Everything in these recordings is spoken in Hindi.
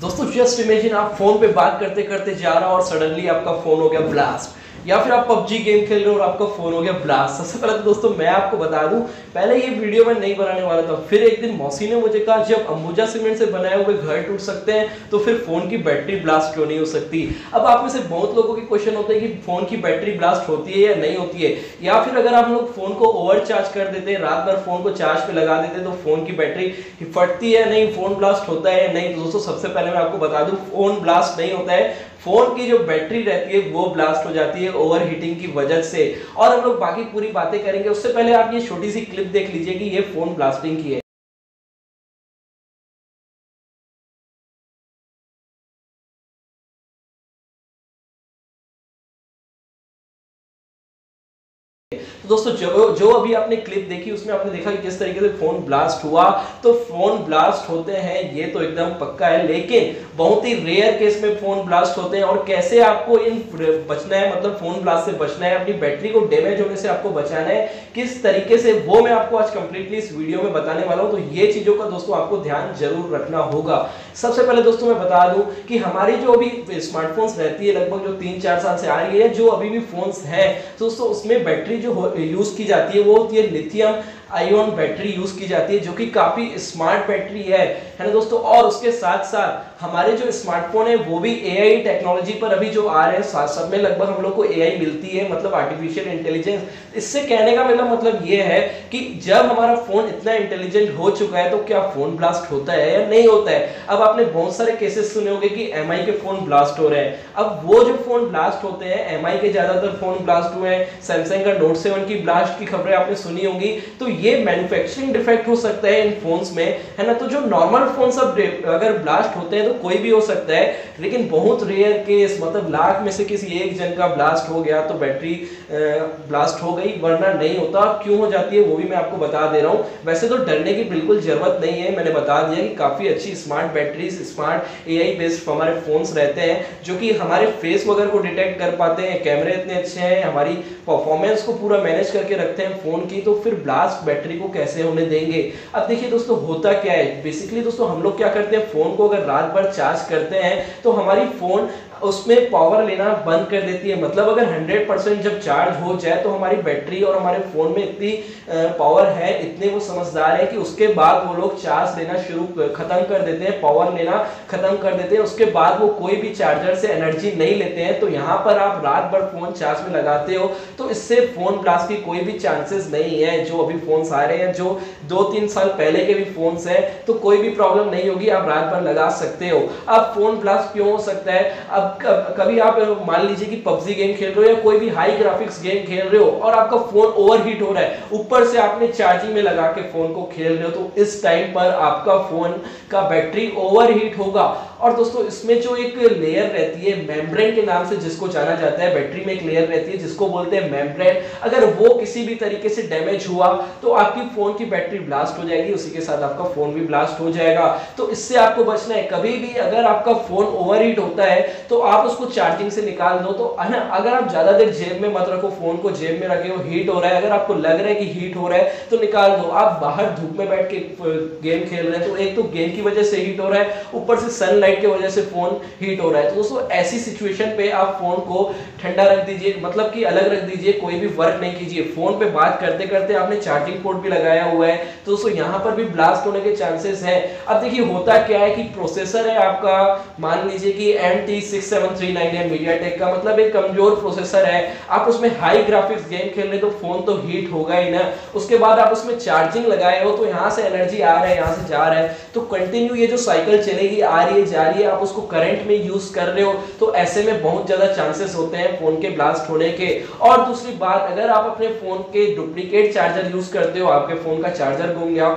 दोस्तों जस्ट इमेजिन आप फ़ोन पे बात करते करते जा रहा और सडनली आपका फ़ोन हो गया ब्लास्ट या फिर आप पबजी गेम खेल रहे हो और आपका फ़ोन हो गया ब्लास्ट सबसे पहले तो दोस्तों मैं आपको बता दूँ, पहले ये वीडियो मैं नहीं बनाने वाला था। फिर एक दिन मौसी ने मुझे कहा, जब अंबुजा सीमेंट से बनाए हुए घर टूट सकते हैं तो फिर फ़ोन की बैटरी ब्लास्ट क्यों नहीं हो सकती? अब आप में से बहुत लोगों के क्वेश्चन होते हैं कि फ़ोन की बैटरी ब्लास्ट होती है या नहीं होती है। या फिर अगर आप लोग फ़ोन को ओवर चार्ज कर देते हैं, रात भर फ़ोन को चार्ज पे लगा देते हैं तो फ़ोन की बैटरी फटती है नहीं फ़ोन ब्लास्ट होता है नहीं? तो दोस्तों, सबसे पहले मैं आपको बता दूँ फ़ोन ब्लास्ट नहीं होता है। फ़ोन की जो बैटरी रहती है, वो ब्लास्ट हो जाती है ओवर हीटिंग की वजह से। और हम लोग बाकी पूरी बातें करेंगे, उससे पहले आप ये छोटी सी क्लिप देख लीजिए कि ये फ़ोन ब्लास्टिंग की है। दोस्तों, जो जो अभी आपने क्लिप देखी, उसमें आपने देखा कि किस तरीके से फ़ोन ब्लास्ट हुआ। तो फ़ोन ब्लास्ट होते हैं, ये तो एकदम पक्का है, लेकिन बहुत ही रेयर केस में फ़ोन ब्लास्ट होते हैं। और कैसे आपको इन बचना है मतलब फ़ोन ब्लास्ट से बचना है, अपनी बैटरी को डैमेज होने से आपको बचाना है, किस तरीके से, वो मैं आपको आज कंप्लीटली इस वीडियो में बताने वाला हूँ। तो ये चीज़ों का दोस्तों, आपको ध्यान ज़रूर रखना होगा। सबसे पहले दोस्तों, मैं बता दूँ कि हमारी जो अभी स्मार्टफोन्स रहती है, लगभग जो तीन चार साल से आ रही है, जो अभी भी फोन्स है, दोस्तों, उसमें बैटरी जो यूज़ की जाती है वो होती है लिथियम आयोन बैटरी यूज़ की जाती है, जो कि काफ़ी स्मार्ट बैटरी है। है ना दोस्तों? और उसके साथ साथ हमारे जो स्मार्टफ़ोन है, वो भी एआई टेक्नोलॉजी पर अभी जो आ रहे हैं साथ सब में लगभग हम लोग को एआई मिलती है मतलब आर्टिफिशियल इंटेलिजेंस इससे कहने का मेरा मतलब ये है कि जब हमारा फ़ोन इतना इंटेलिजेंट हो चुका है तो क्या फ़ोन ब्लास्ट होता है या नहीं होता है? अब आपने बहुत सारे केसेस सुने होंगे कि एम के फ़ोन ब्लास्ट हो रहे हैं। अब वो जो फ़ोन ब्लास्ट होते हैं एमआई के ज़्यादातर फ़ोन ब्लास्ट हुए हैं। सैमसंग का नोट सेवन की ब्लास्ट की खबरें आपने सुनी होंगी। तो ये मैन्युफैक्चरिंग डिफेक्ट हो सकता है इन फोन्स में, है ना? तो जो नॉर्मल फ़ोन सब अगर ब्लास्ट होते हैं तो कोई भी हो सकता है, लेकिन बहुत रेयर केस मतलब लाख में से किसी एक जन का ब्लास्ट हो गया तो बैटरी ब्लास्ट हो गई, वरना नहीं होता। क्यों हो जाती है वो भी मैं आपको बता दे रहा हूँ। वैसे तो डरने की बिल्कुल ज़रूरत नहीं है। मैंने बता दिया कि काफ़ी अच्छी smart batteries smart AI based हमारे फोन्स रहते हैं, जो कि हमारे फेस वगैरह को डिटेक्ट कर पाते हैं। कैमरे इतने अच्छे हैं, हमारी परफॉर्मेंस को पूरा मैनेज करके रखते हैं फ़ोन की तो फिर ब्लास्ट बैटरी को कैसे होने देंगे? अब देखिए दोस्तों, होता क्या है? बेसिकली दोस्तों, हम लोग क्या करते हैं? फ़ोन को अगर रात भर चार्ज करते हैं तो हमारी फ़ोन उसमें पावर लेना बंद कर देती है। मतलब अगर 100 परसेंट जब चार्ज हो जाए तो हमारी बैटरी और हमारे फ़ोन में इतनी पावर है, इतने वो समझदार है कि उसके बाद वो लोग चार्ज लेना शुरू खत्म कर देते हैं पावर लेना खत्म कर देते हैं। उसके बाद वो कोई भी चार्जर से एनर्जी नहीं लेते हैं। तो यहाँ पर आप रात भर फ़ोन चार्ज में लगाते हो तो इससे फ़ोन ब्लास्ट की कोई भी चांसेस नहीं है। जो अभी फ़ोन आ रहे हैं, जो दो तीन साल पहले के भी फ़ोन है तो कोई भी प्रॉब्लम नहीं होगी। आप रात भर लगा सकते हो। अब फ़ोन ब्लास्ट क्यों हो सकता है? अब कभी आप मान लीजिए कि पबजी गेम खेल रहे हो या कोई भी हाई ग्राफिक्स गेम खेल रहे हो और आपका फ़ोन ओवरहीट हो रहा है, ऊपर से आपने चार्जिंग में लगा के फ़ोन को खेल रहे हो तो इस टाइम पर आपका फ़ोन का बैटरी ओवरहीट होगा। और दोस्तों, इसमें जो एक लेयर रहती है मेम्ब्रेन के नाम से जिसको जाना जाता है बैटरी में एक लेयर रहती है, जिसको बोलते हैं मेम्ब्रेन अगर वो किसी भी तरीके से डैमेज हुआ तो आपकी फ़ोन की बैटरी ब्लास्ट हो जाएगी, उसी के साथ आपका फ़ोन भी ब्लास्ट हो जाएगा। तो इससे आपको बचना है, कभी भी अगर आपका फ़ोन ओवरहीट होता है तो आप उसको चार्जिंग से निकाल दो तो है ना अगर आप ज़्यादा देर जेब में मत रखो फ़ोन को जेब में रखे हो हीट हो रहा है, अगर आपको लग रहा है कि हीट हो रहा है तो निकाल दो। आप बाहर धूप में बैठ के गेम खेल रहे हैं तो एक तो गेम की वजह से हीट हो रहा है, ऊपर से सनलाइट सनलाइट की वजह से फ़ोन हीट हो रहा है। तो दोस्तों, ऐसी सिचुएशन पे आप फ़ोन को ठंडा रख दीजिए मतलब कि अलग रख दीजिए, कोई भी वर्क नहीं कीजिए। फ़ोन पे बात करते करते आपने चार्जिंग पोर्ट भी लगाया हुआ है। तो दोस्तों, यहाँ पर भी ब्लास्ट होने के चांसेस है। अब देखिए, होता क्या है कि प्रोसेसर है आपका, मान लीजिए कि M T six seven three nine है मीडिया का मतलब एक कमज़ोर प्रोसेसर है। आप उसमें हाई ग्राफिक्स गेम खेल रहे तो फ़ोन तो हीट होगा ही ना। उसके बाद आप उसमें चार्जिंग लगाए हो तो यहाँ से एनर्जी आ रहा है, यहाँ से जा रहा है। तो कंटिन्यू ये जो साइकिल चलेगी, आ रही है, जा रही है, आप उसको करंट में यूज़ कर रहे हो तो ऐसे में बहुत ज़्यादा चांसेस होते हैं फ़ोन के ब्लास्ट होने के। और दूसरी बात, अगर आप अपने फ़ोन के डुप्लीकेट चार्जर यूज़ करते हो, आपके फ़ोन का चार्जर गुम गया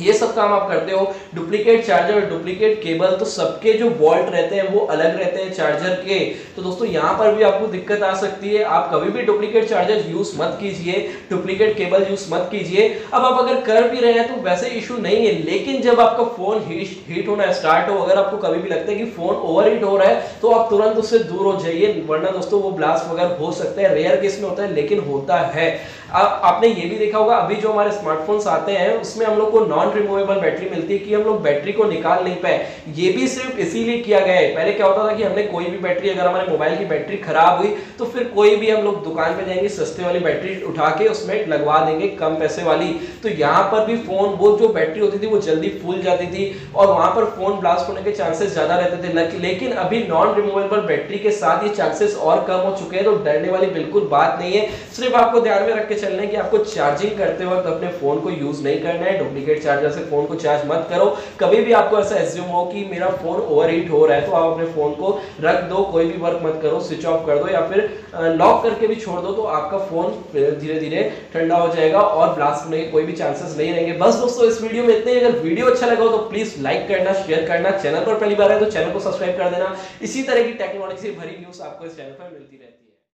ये सब काम आप करते हो डुप्लीकेट चार्जर और डुप्लीकेट केबल तो सबके जो वॉल्ट रहते हैं वो अलग रहते हैं चार्जर के। तो दोस्तों, यहाँ पर भी आपको दिक्कत आ सकती है। आप कभी भी डुप्लीकेट चार्जर यूज़ मत कीजिए डुप्लीकेट केबल यूज़ मत कीजिए। अब आप अगर कर भी रहे हैं तो वैसे इशू नहीं है, लेकिन जब आपका फ़ोन हीट होना स्टार्ट हो, अगर आपको कभी भी लगता है कि फ़ोन ओवर हीट हो रहा है तो आप तुरंत उससे दूर हो जाइए, वरना दोस्तों वो ब्लास्ट वगैरह हो सकता है। रेयर केस में होता है, लेकिन होता है। आपने ये भी देखा होगा, अभी जो हमारे स्मार्टफोन्स आते हैं, उसमें हम लोग को नॉन नॉन रिमूवेबल बैटरी मिलती है कि हम लोग बैटरी को निकाल नहीं पाए। ये भी सिर्फ़ इसीलिए किया गया है। पहले क्या होता था कि हमने कोई भी बैटरी अगर हमारे मोबाइल की बैटरी खराब हुई तो फिर कोई भी हम लोग दुकान पे जाएँगे, सस्ते वाली बैटरी उठा के उसमें लगवा देंगे कम पैसे वाली। तो यहाँ पर भी फ़ोन वो जो बैटरी होती थी, वो जल्दी फूल जाती थी और वहाँ पर फ़ोन ब्लास्ट होने के चांसेस ज़्यादा रहते थे। लेकिन अभी नॉन रिमूवेबल बैटरी के साथ ये चांसेस और कम हो चुके हैं तो डरने वाली बिल्कुल बात नहीं है। सिर्फ़ आपको ध्यान में रख के चलना है कि आपको चार्जिंग करते वक्त अपने फ़ोन को यूज़ नहीं करना है डुप्लीकेट चार्जर से फ़ोन को चार्ज मत करो। कभी भी आपको ऐसा एज्यूम हो कि मेरा फ़ोन ओवर हो रहा है तो आप अपने फ़ोन को रख दो, कोई भी वर्क मत करो स्विच ऑफ़ कर दो या फिर लॉक करके भी छोड़ दो तो आपका फ़ोन धीरे धीरे ठंडा हो जाएगा और ब्लास्ट होने के कोई भी चांसेस नहीं रहेंगे। बस दोस्तों, इस वीडियो में इतने। अगर वीडियो अच्छा लगा हो तो प्लीज़ लाइक करना शेयर करना। चैनल पर पहली बार है तो चैनल को सब्सक्राइब कर देना। इसी तरह की टेक्नोलॉजी से भरी न्यूज़ आपको इस चैनल पर मिलती रहेगी